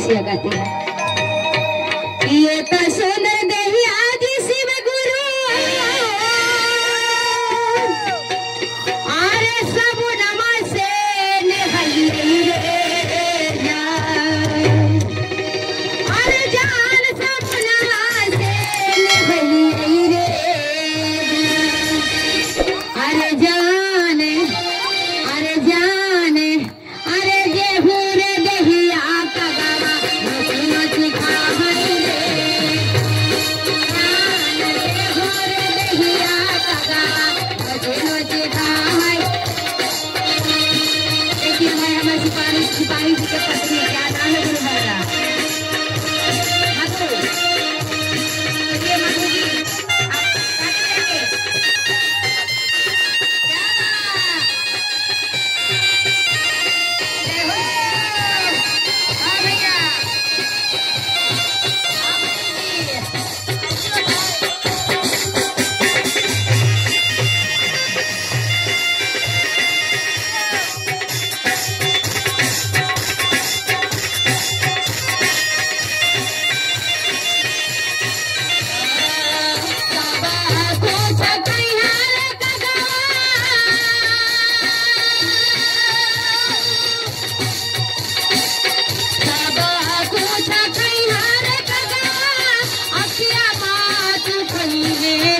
Si 干爹 de barriga Hare